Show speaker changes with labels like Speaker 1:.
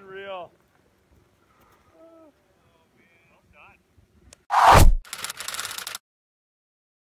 Speaker 1: Unreal.